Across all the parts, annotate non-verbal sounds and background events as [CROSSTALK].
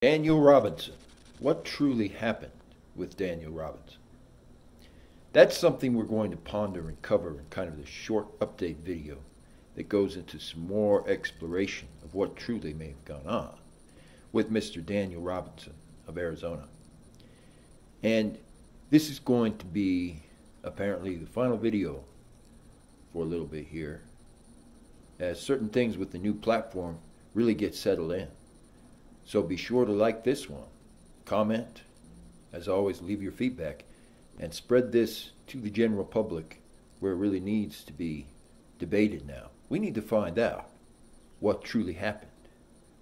Daniel Robinson. What truly happened with Daniel Robinson? That's something we're going to ponder and cover in kind of the short update video that goes into some more exploration of what truly may have gone on with Mr. Daniel Robinson of Arizona. And this is going to be apparently the final video for a little bit here as certain things with the new platform really get settled in. So be sure to like this one, comment, as always, leave your feedback, and spread this to the general public where it really needs to be debated now. We need to find out what truly happened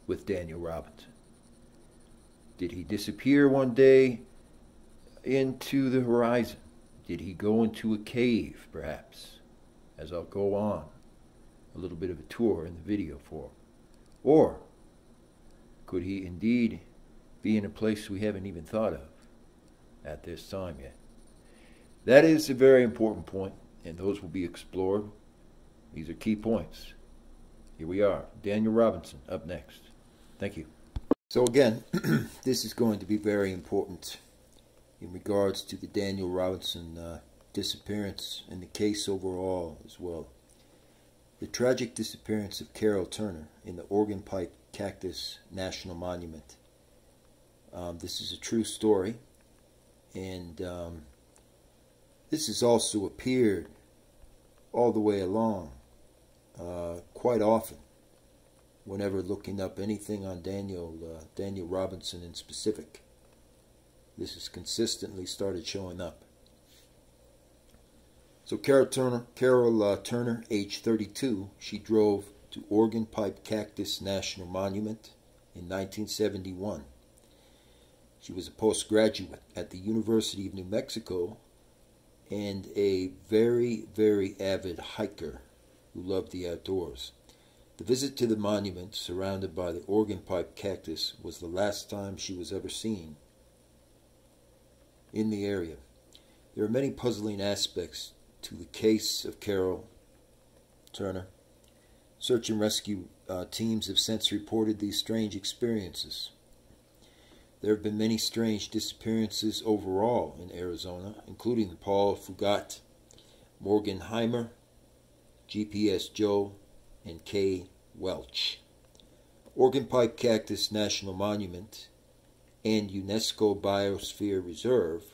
with Daniel Robinson. Did he disappear one day into the horizon? Did he go into a cave, perhaps? As I'll go on a little bit of a tour in the video for. Or could he indeed be in a place we haven't even thought of at this time yet? That is a very important point, and those will be explored. These are key points. Here we are. Daniel Robinson up next. Thank you. So, again, [CLEARS THROAT] this is going to be very important in regards to the Daniel Robinson uh, disappearance and the case overall as well. The tragic disappearance of Carol Turner in the Organ Pipe Cactus National Monument. Um, this is a true story, and um, this has also appeared all the way along uh, quite often whenever looking up anything on Daniel uh, Daniel Robinson in specific. This has consistently started showing up. So Carol Turner, Carol uh, Turner, age 32, she drove to Organ Pipe Cactus National Monument in 1971. She was a postgraduate at the University of New Mexico and a very, very avid hiker who loved the outdoors. The visit to the monument, surrounded by the organ pipe cactus, was the last time she was ever seen in the area. There are many puzzling aspects to the case of Carol Turner. Search and rescue uh, teams have since reported these strange experiences. There have been many strange disappearances overall in Arizona, including Paul Fugate, Morgan Heimer, GPS Joe, and Kay Welch. Organ Pipe Cactus National Monument and UNESCO Biosphere Reserve,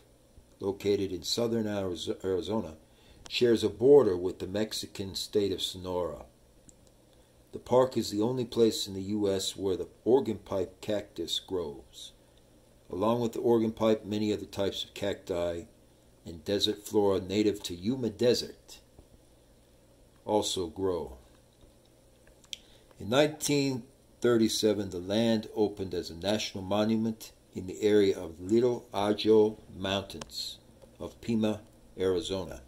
located in southern Arizona, shares a border with the Mexican state of Sonora. The park is the only place in the U.S. where the organ pipe cactus grows. Along with the organ pipe, many other types of cacti and desert flora native to Yuma Desert also grow. In 1937, the land opened as a national monument in the area of Little Ajo Mountains of Pima, Arizona.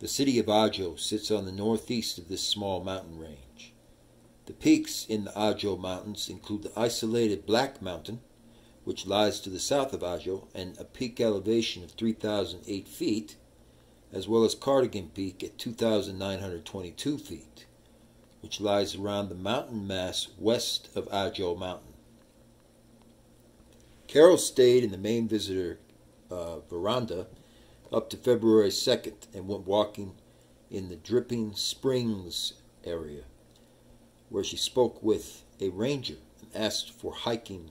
The city of Ajo sits on the northeast of this small mountain range. The peaks in the Ajo Mountains include the isolated Black Mountain, which lies to the south of Ajo, and a peak elevation of 3,008 feet, as well as Cardigan Peak at 2,922 feet, which lies around the mountain mass west of Ajo Mountain. Carol stayed in the main visitor uh, veranda up to February 2nd and went walking in the Dripping Springs area, where she spoke with a ranger and asked for hiking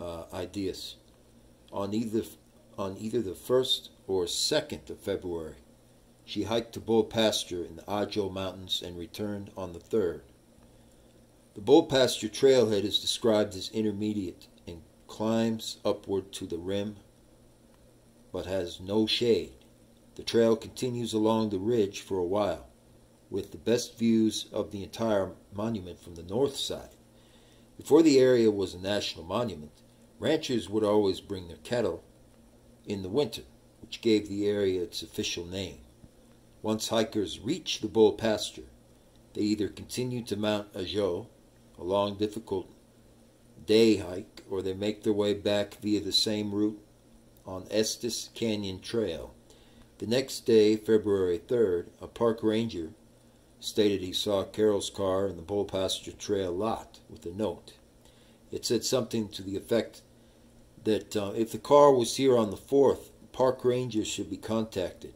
uh, ideas. On either, on either the 1st or 2nd of February, she hiked to Bull Pasture in the Ajo Mountains and returned on the 3rd. The Bull Pasture trailhead is described as intermediate and climbs upward to the rim but has no shade. The trail continues along the ridge for a while, with the best views of the entire monument from the north side. Before the area was a national monument, ranchers would always bring their cattle in the winter, which gave the area its official name. Once hikers reach the bull pasture, they either continue to Mount Ajo, a long, difficult day hike, or they make their way back via the same route on Estes Canyon Trail. The next day, February 3rd, a park ranger stated he saw Carol's car in the Bull Pasture Trail lot with a note. It said something to the effect that uh, if the car was here on the 4th, park rangers should be contacted.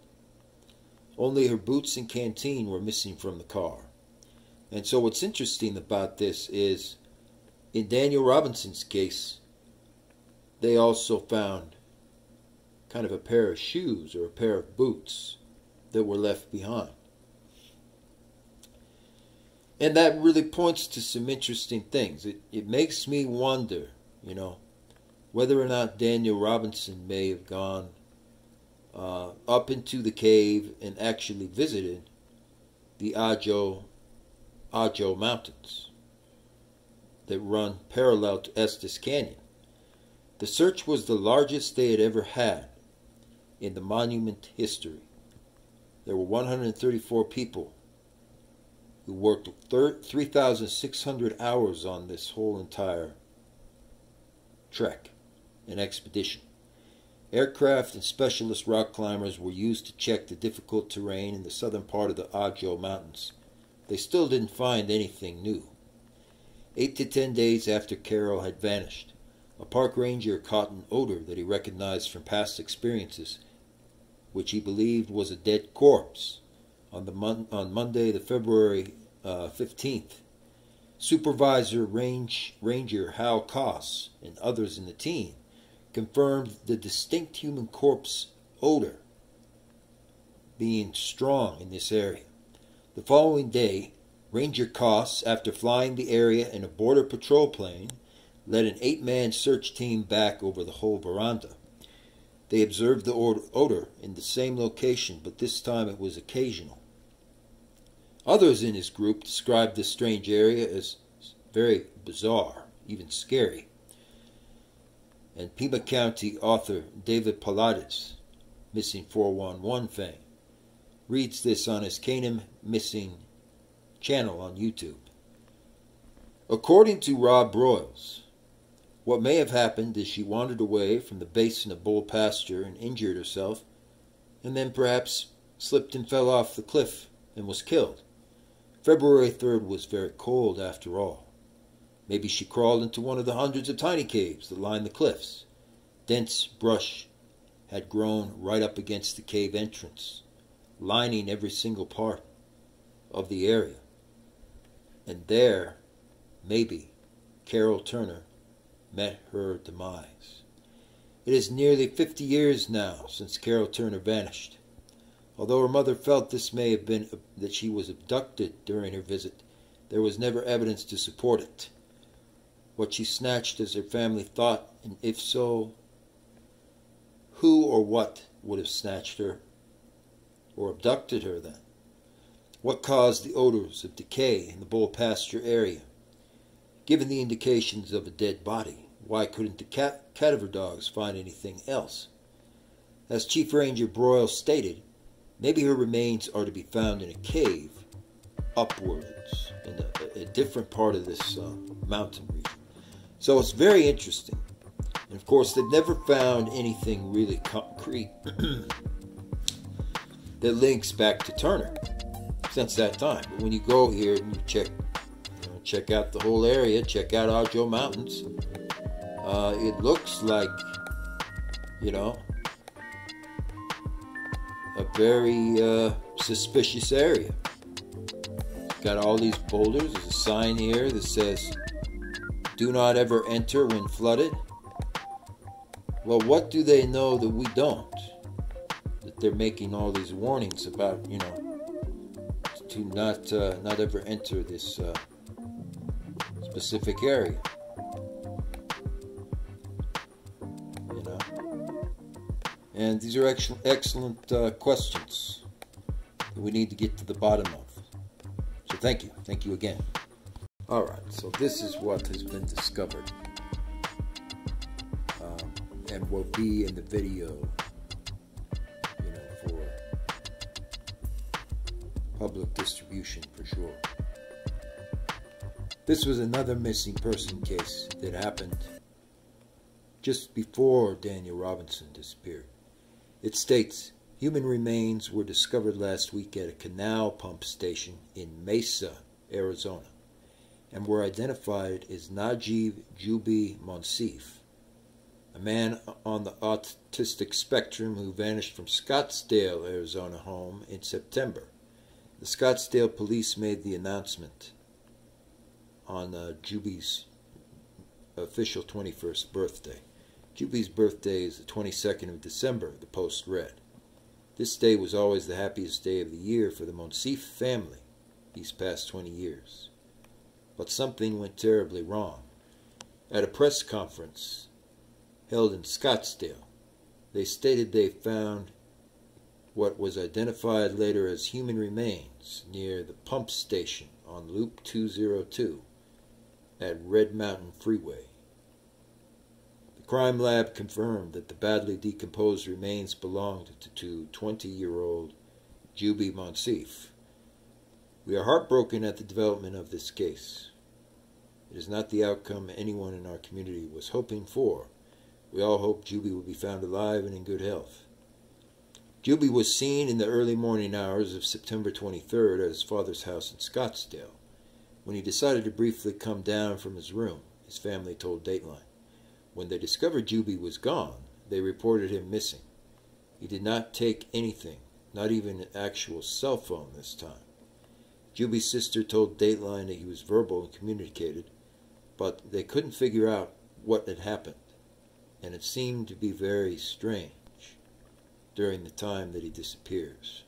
Only her boots and canteen were missing from the car. And so what's interesting about this is in Daniel Robinson's case, they also found kind of a pair of shoes or a pair of boots that were left behind. And that really points to some interesting things. It, it makes me wonder, you know, whether or not Daniel Robinson may have gone uh, up into the cave and actually visited the Ajo, Ajo Mountains that run parallel to Estes Canyon. The search was the largest they had ever had in the monument history. There were 134 people worked 3,600 hours on this whole entire trek and expedition. Aircraft and specialist rock climbers were used to check the difficult terrain in the southern part of the Ajo Mountains. They still didn't find anything new. Eight to ten days after Carol had vanished, a park ranger caught an odor that he recognized from past experiences, which he believed was a dead corpse. On, the mon- on Monday, the February uh, 15th, Supervisor Range Ranger Hal Koss and others in the team confirmed the distinct human corpse odor being strong in this area. The following day, Ranger Koss, after flying the area in a border patrol plane, led an eight man search team back over the whole veranda. They observed the odor in the same location, but this time it was occasional. Others in his group described this strange area as very bizarre, even scary and Pima County author David Paulides, Missing 411 fame, reads this on his CanAm Missing channel on YouTube. According to Rob Broyles, what may have happened is she wandered away from the basin of Bull Pasture and injured herself, and then perhaps slipped and fell off the cliff and was killed. February 3rd was very cold after all. Maybe she crawled into one of the hundreds of tiny caves that line the cliffs. Dense brush had grown right up against the cave entrance, lining every single part of the area. And there, maybe, Carol Turner met her demise. It is nearly fifty years now since Carol Turner vanished. Although her mother felt this may have been that she was abducted during her visit, there was never evidence to support it what she snatched as her family thought, and if so, who or what would have snatched her or abducted her then? What caused the odors of decay in the bull pasture area? Given the indications of a dead body, why couldn't the cat cadaver dogs find anything else? As Chief Ranger Broyle stated, maybe her remains are to be found in a cave upwards in a, a different part of this uh, mountain region. So it's very interesting. And of course, they've never found anything really concrete [CLEARS THROAT] that links back to Turner since that time. But when you go here and you check, you know, check out the whole area, check out Ajo Mountains, uh, it looks like, you know, a very uh, suspicious area. Got all these boulders. There's a sign here that says do not ever enter when flooded. Well, what do they know that we don't? That they're making all these warnings about, you know, to not uh, not ever enter this uh, specific area. And these are ex- excellent uh, questions that we need to get to the bottom of. So, thank you, thank you again. Alright, so this is what has been discovered um, and will be in the video, you know, for public distribution for sure. This was another missing person case that happened just before Daniel Robinson disappeared. It states human remains were discovered last week at a canal pump station in Mesa, Arizona. and were identified as Najib Jubi Monsif, a man on the autistic spectrum who vanished from Scottsdale, Arizona home in September. The Scottsdale police made the announcement on uh, Jubi's official 21st birthday. Jubi's birthday is the 22nd of December, the Post read. This day was always the happiest day of the year for the Monsif family these past 20 years. But something went terribly wrong. At a press conference held in Scottsdale, they stated they found what was identified later as human remains near the pump station on Loop 202 at Red Mountain Freeway. Crime lab confirmed that the badly decomposed remains belonged to 20 year old Jubi Monsif. We are heartbroken at the development of this case. It is not the outcome anyone in our community was hoping for. We all hope Jubi will be found alive and in good health. Jubi was seen in the early morning hours of September 23rd at his father's house in Scottsdale. When he decided to briefly come down from his room, his family told Dateline. When they discovered Jubi was gone, they reported him missing. He did not take anything, not even an actual cell phone this time. Jubi's sister told Dateline that he was verbal and communicated, but they couldn't figure out what had happened, and it seemed to be very strange during the time that he disappears.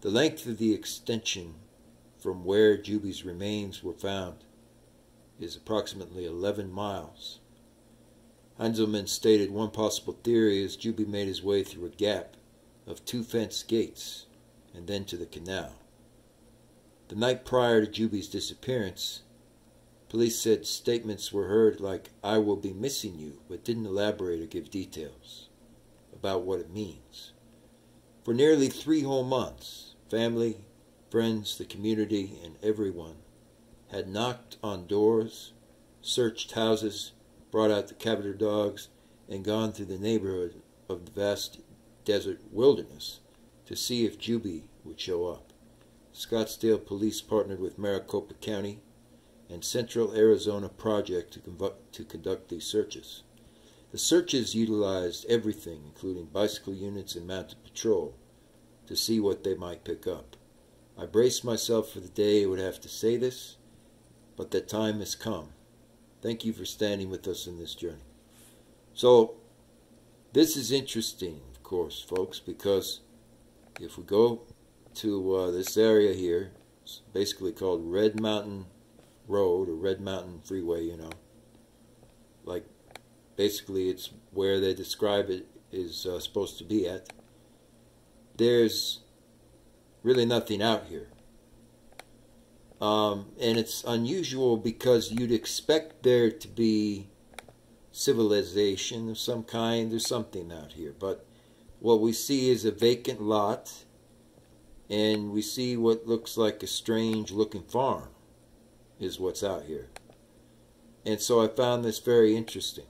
The length of the extension from where Jubi's remains were found is approximately 11 miles. Heinzelman stated one possible theory is Jubi made his way through a gap of two fence gates and then to the canal. The night prior to Jubi's disappearance, police said statements were heard like, I will be missing you, but didn't elaborate or give details about what it means. For nearly three whole months, family, friends, the community, and everyone had knocked on doors, searched houses, brought out the captor dogs, and gone through the neighborhood of the vast desert wilderness to see if Jubi would show up. Scottsdale Police partnered with Maricopa County and Central Arizona Project to, to conduct these searches. The searches utilized everything, including bicycle units and mounted patrol, to see what they might pick up. I braced myself for the day I would have to say this, but the time has come. Thank you for standing with us in this journey. So, this is interesting, of course, folks, because if we go to uh, this area here, it's basically called Red Mountain Road or Red Mountain Freeway, you know. Like, basically, it's where they describe it is uh, supposed to be at. There's really nothing out here. Um, and it's unusual because you'd expect there to be civilization of some kind. or something out here. But what we see is a vacant lot, and we see what looks like a strange looking farm, is what's out here. And so I found this very interesting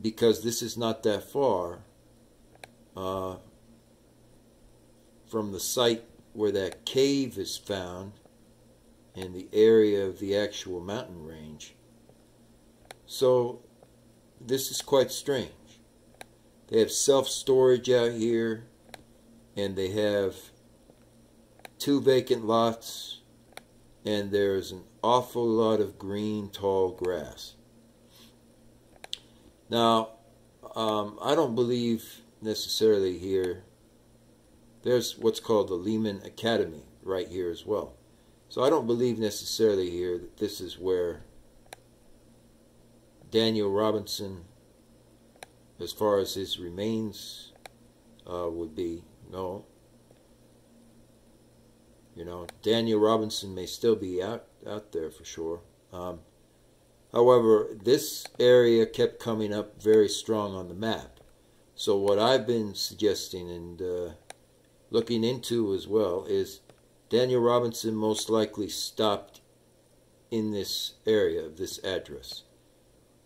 because this is not that far uh, from the site where that cave is found in the area of the actual mountain range. So this is quite strange. They have self-storage out here and they have two vacant lots and there's an awful lot of green tall grass. Now, um, I don't believe necessarily here there's what's called the Lehman Academy right here as well. So I don't believe necessarily here that this is where Daniel Robinson, as far as his remains uh, would be, no. You know, Daniel Robinson may still be out, out there for sure. Um, however, this area kept coming up very strong on the map. So what I've been suggesting and uh, looking into as well is Daniel Robinson most likely stopped in this area of this address.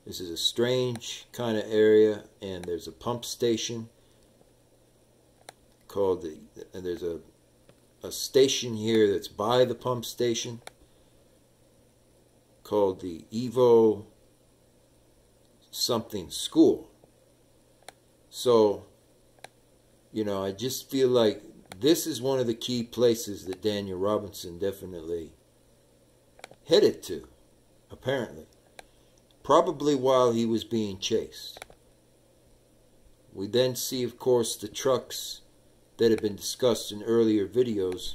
This is a strange kind of area and there's a pump station called the and there's a a station here that's by the pump station called the Evo something school. So, you know, I just feel like this is one of the key places that Daniel Robinson definitely headed to, apparently. Probably while he was being chased. We then see, of course, the trucks that have been discussed in earlier videos.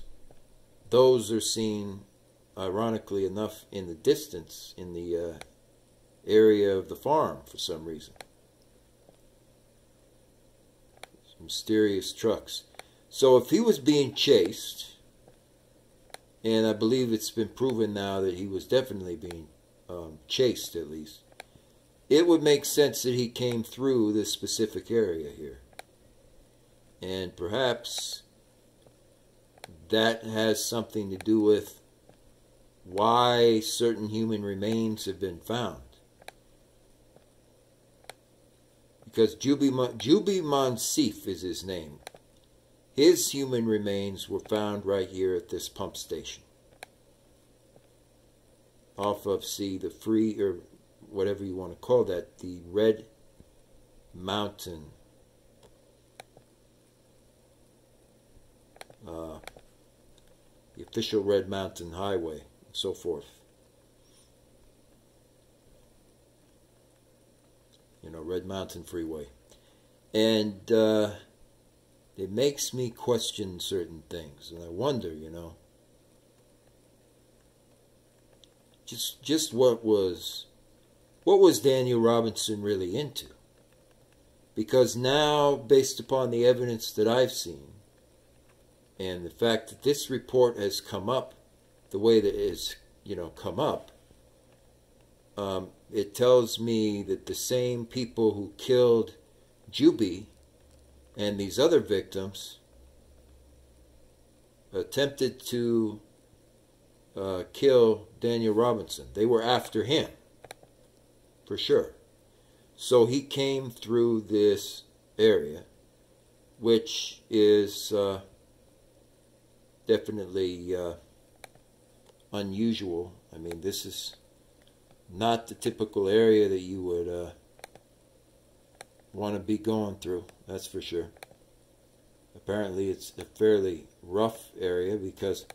Those are seen, ironically enough, in the distance, in the uh, area of the farm for some reason. Mysterious trucks. So if he was being chased, and I believe it's been proven now that he was definitely being um, chased at least, it would make sense that he came through this specific area here. And perhaps that has something to do with why certain human remains have been found. Because Jubi Monsif is his name. His human remains were found right here at this pump station. Off of, see, the free, or whatever you want to call that, the Red Mountain uh, the official Red Mountain Highway, and so forth. You know, Red Mountain Freeway. And uh, it makes me question certain things, and I wonder, you know, just just what was what was Daniel Robinson really into? Because now, based upon the evidence that I've seen, and the fact that this report has come up the way that it has, you know, come up, um, it tells me that the same people who killed Jubi and these other victims attempted to uh, kill Daniel Robinson. They were after him for sure. So he came through this area, which is uh, definitely uh, unusual. I mean, this is not the typical area that you would uh, want to be going through, that's for sure. Apparently, it's a fairly rough area because,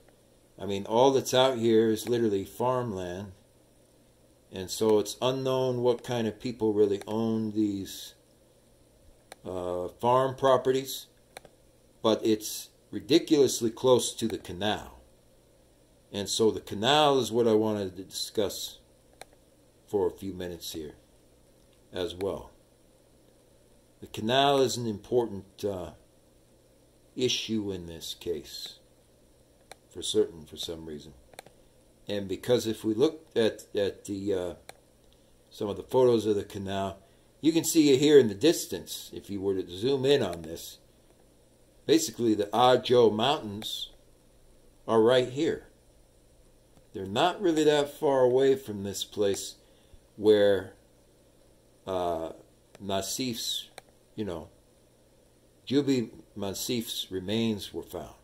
I mean, all that's out here is literally farmland and so it's unknown what kind of people really own these uh, farm properties, but it's ridiculously close to the canal. And so the canal is what I wanted to discuss for a few minutes here as well. The canal is an important uh, issue in this case, for certain, for some reason. And because if we look at, at the uh, some of the photos of the canal, you can see it here in the distance, if you were to zoom in on this. Basically, the Ajo Mountains are right here. They're not really that far away from this place where uh, Nasif's, you know, Jubi Nasif's remains were found.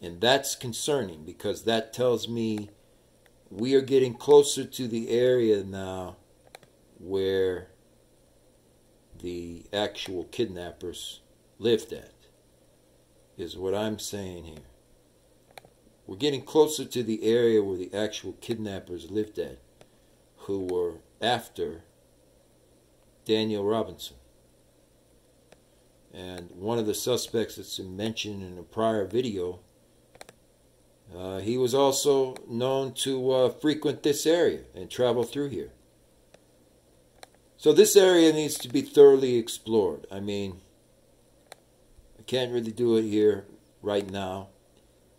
And that's concerning because that tells me we are getting closer to the area now where the actual kidnappers lived at, is what I'm saying here. We're getting closer to the area where the actual kidnappers lived at, who were after Daniel Robinson. And one of the suspects that's mentioned in a prior video uh, he was also known to uh, frequent this area and travel through here. So this area needs to be thoroughly explored. I mean, I can't really do it here right now,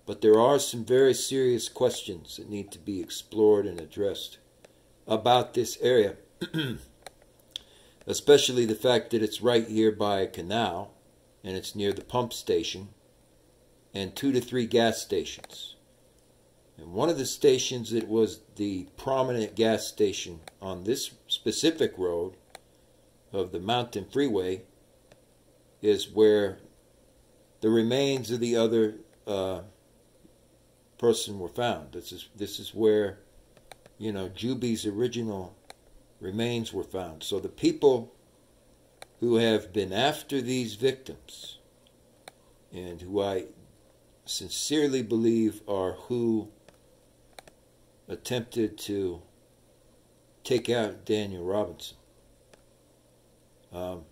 but there are some very serious questions that need to be explored and addressed about this area. [CLEARS THROAT] Especially the fact that it's right here by a canal and it's near the pump station and two to three gas stations. And one of the stations that was the prominent gas station on this specific road of the Mountain Freeway is where the remains of the other uh, person were found. This is this is where you know, Jubi's original remains were found. So the people who have been after these victims and who I sincerely believe are who attempted to take out Daniel Robinson. Um,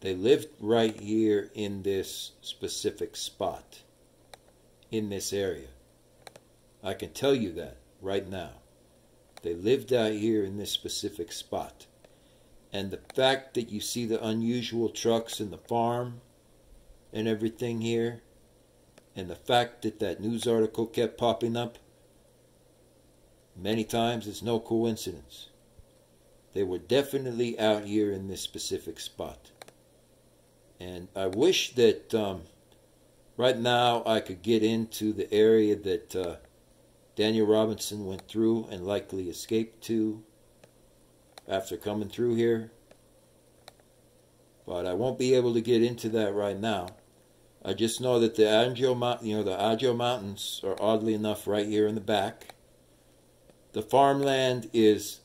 they lived right here in this specific spot, in this area. I can tell you that right now. They lived out here in this specific spot. And the fact that you see the unusual trucks in the farm and everything here, and the fact that that news article kept popping up many times, it's no coincidence. They were definitely out here in this specific spot. And I wish that um, right now I could get into the area that uh, Daniel Robinson went through and likely escaped to after coming through here. But I won't be able to get into that right now. I just know that the Ajo, you know, the Ajo Mountains are oddly enough right here in the back. The farmland is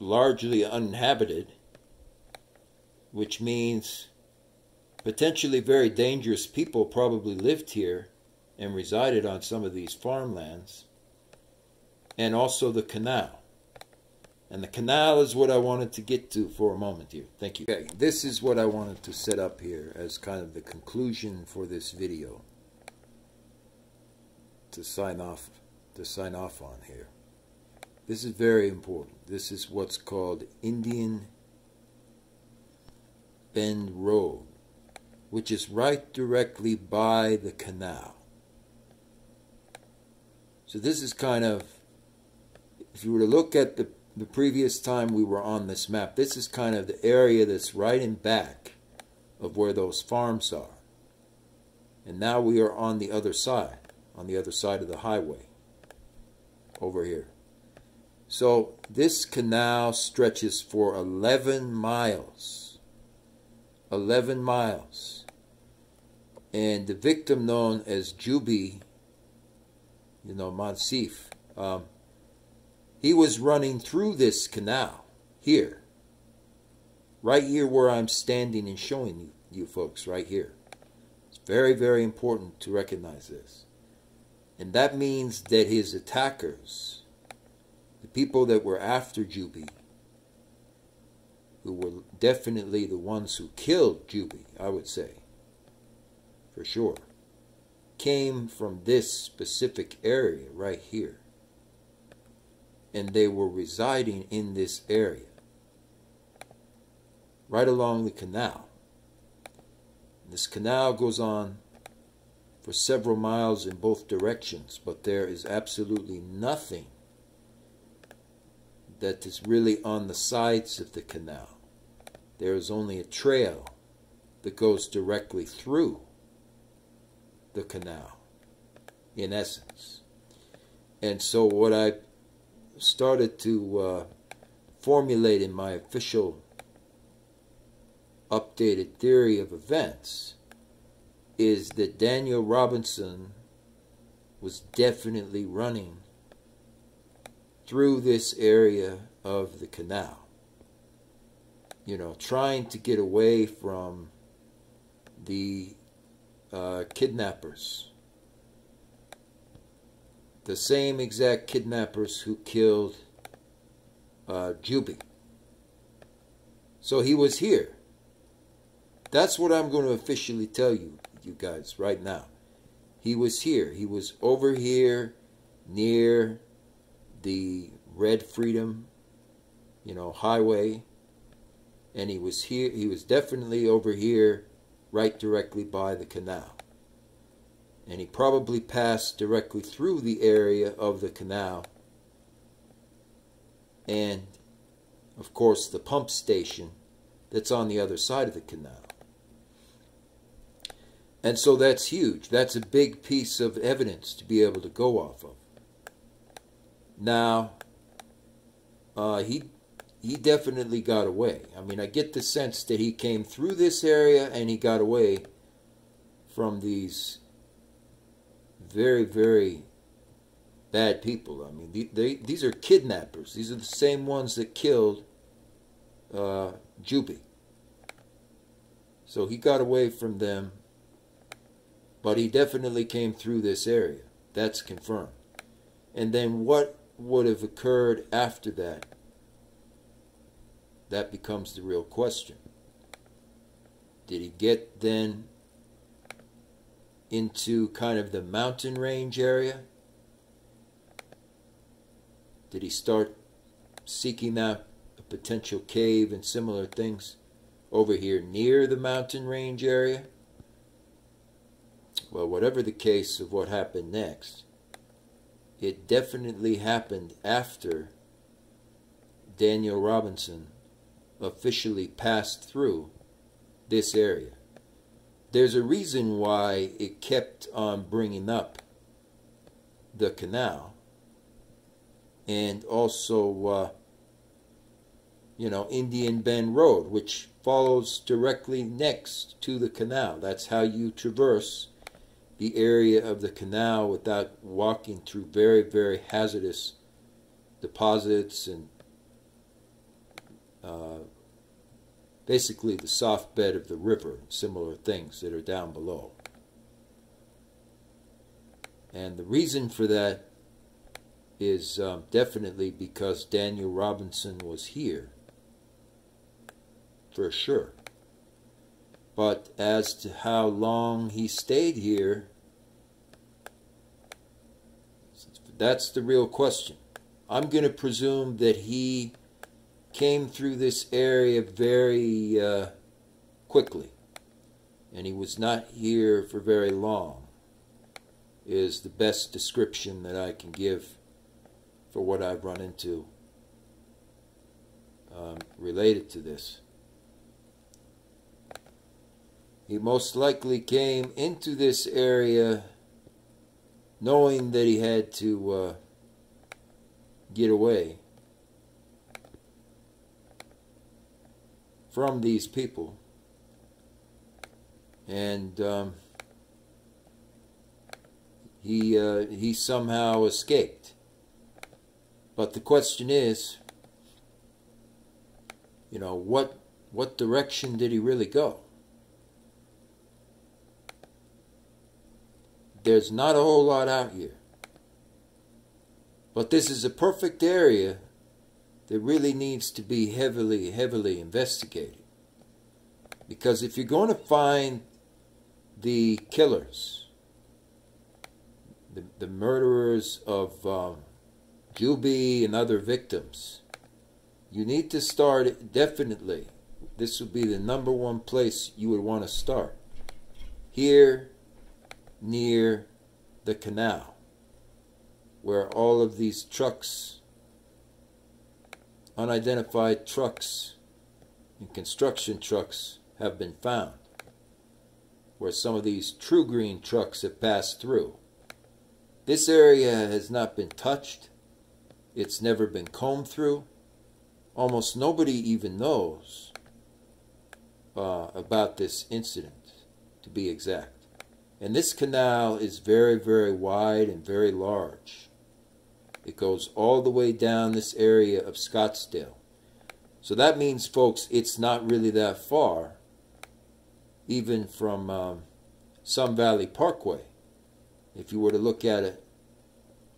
largely uninhabited, which means potentially very dangerous people probably lived here and resided on some of these farmlands and also the canal. And the canal is what I wanted to get to for a moment here. Thank you. Okay, this is what I wanted to set up here as kind of the conclusion for this video. To sign off, to sign off on here. This is very important. This is what's called Indian Bend Road, which is right directly by the canal. So this is kind of if you were to look at the, the previous time we were on this map, this is kind of the area that's right in back of where those farms are. And now we are on the other side, on the other side of the highway, over here. So this canal stretches for 11 miles. 11 miles. And the victim known as Jubi, you know, Monsif, um, he was running through this canal here. Right here where I'm standing and showing you, you folks, right here. It's very, very important to recognize this. And that means that his attackers, the people that were after Jubi, who were definitely the ones who killed Jubi, I would say, for sure, came from this specific area right here and they were residing in this area, right along the canal. This canal goes on for several miles in both directions, but there is absolutely nothing that is really on the sides of the canal. There is only a trail that goes directly through the canal, in essence. And so what I started to uh, formulate in my official updated theory of events is that Daniel Robinson was definitely running through this area of the canal. You know, trying to get away from the uh, kidnappers the same exact kidnappers who killed uh, Jubi. So he was here. That's what I'm going to officially tell you, you guys, right now. He was here. He was over here near the Red Freedom, you know, highway. And he was here. He was definitely over here, right directly by the canal and he probably passed directly through the area of the canal and of course the pump station that's on the other side of the canal. And so that's huge. That's a big piece of evidence to be able to go off of. Now, uh, he he definitely got away. I mean, I get the sense that he came through this area and he got away from these very, very bad people. I mean, they, they, these are kidnappers. These are the same ones that killed uh, Jubi. So he got away from them, but he definitely came through this area. That's confirmed. And then what would have occurred after that? That becomes the real question. Did he get then into kind of the mountain range area? Did he start seeking out a potential cave and similar things over here near the mountain range area? Well, whatever the case of what happened next, it definitely happened after Daniel Robinson officially passed through this area. There's a reason why it kept on bringing up the canal and also, uh, you know, Indian Bend Road, which follows directly next to the canal. That's how you traverse the area of the canal without walking through very, very hazardous deposits and uh, basically the soft bed of the river similar things that are down below. And the reason for that is um, definitely because Daniel Robinson was here, for sure. But as to how long he stayed here, that's the real question. I'm going to presume that he came through this area very uh, quickly, and he was not here for very long, is the best description that I can give for what I've run into um, related to this. He most likely came into this area knowing that he had to uh, get away from these people. And um, he, uh, he somehow escaped. But the question is, you know, what, what direction did he really go? There's not a whole lot out here. But this is a perfect area that really needs to be heavily, heavily investigated. Because if you're going to find the killers, the, the murderers of um, Jubi and other victims, you need to start definitely. This would be the number one place you would want to start. Here near the canal where all of these trucks, unidentified trucks and construction trucks have been found, where some of these true green trucks have passed through. This area has not been touched. It's never been combed through. Almost nobody even knows uh, about this incident, to be exact. And this canal is very, very wide and very large. It goes all the way down this area of Scottsdale. So that means, folks, it's not really that far, even from um, Sun Valley Parkway, if you were to look at it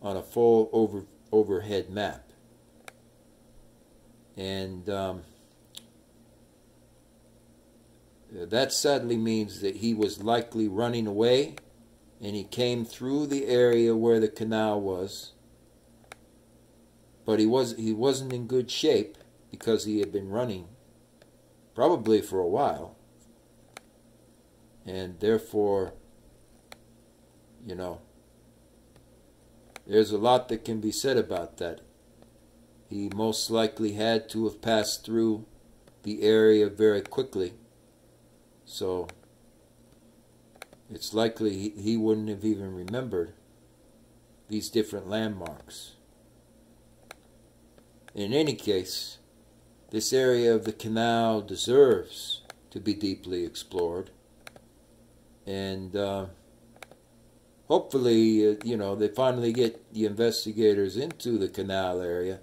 on a full over, overhead map. And um, that sadly means that he was likely running away and he came through the area where the canal was. But he was he wasn't in good shape because he had been running probably for a while. And therefore, you know, there's a lot that can be said about that. He most likely had to have passed through the area very quickly so it's likely he, he wouldn't have even remembered these different landmarks. In any case, this area of the canal deserves to be deeply explored. And uh, hopefully, uh, you know, they finally get the investigators into the canal area.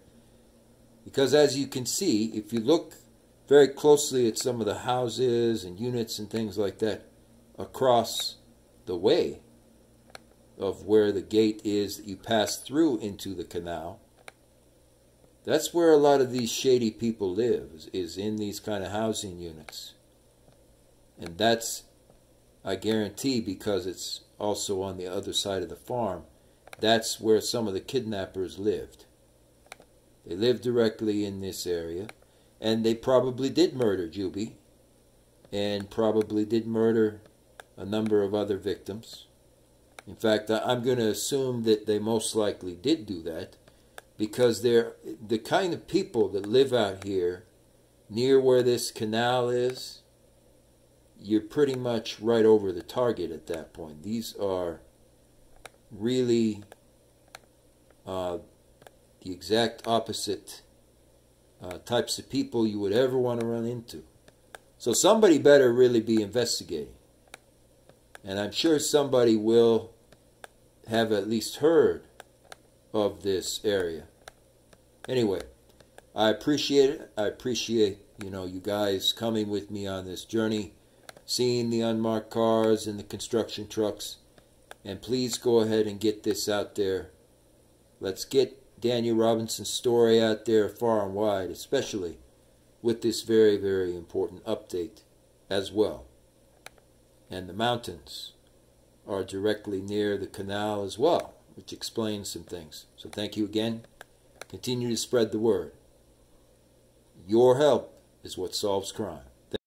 Because as you can see, if you look very closely at some of the houses and units and things like that across the way of where the gate is that you pass through into the canal, that's where a lot of these shady people live, is in these kind of housing units. And that's, I guarantee, because it's also on the other side of the farm, that's where some of the kidnappers lived. They lived directly in this area, and they probably did murder Jubi, and probably did murder a number of other victims. In fact, I'm going to assume that they most likely did do that because they're the kind of people that live out here near where this canal is. You're pretty much right over the target at that point. These are really uh, the exact opposite uh, types of people you would ever want to run into. So somebody better really be investigating. And I'm sure somebody will have at least heard of this area. Anyway, I appreciate it. I appreciate, you know, you guys coming with me on this journey, seeing the unmarked cars and the construction trucks. And please go ahead and get this out there. Let's get Daniel Robinson's story out there far and wide, especially with this very, very important update as well. And the mountains are directly near the canal as well, which explains some things. So thank you again. Continue to spread the word. Your help is what solves crime.